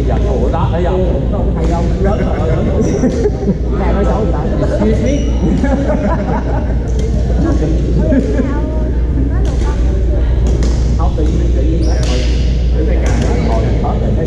bây giờ ngủ đó thấy không? Nó không hay đâu lớn rồi lớn nói xấu người ta. Biết biết không tự nhiên tự nhiên đấy rồi thấy càng hồi hết rồi thấy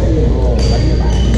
cái hồ bánh các bạn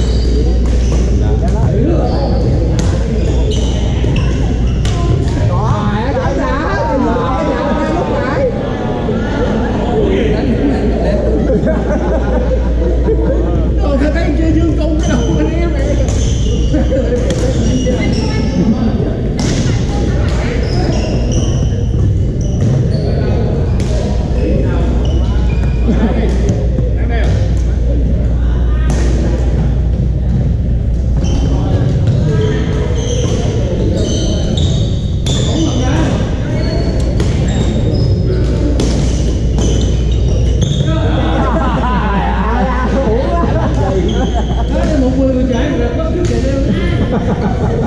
Ha, ha, ha.